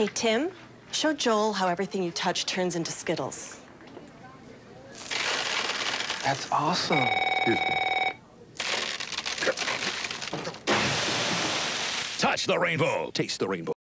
Hey, Tim, show Joel how everything you touch turns into Skittles. That's awesome. Touch the rainbow. Taste the rainbow.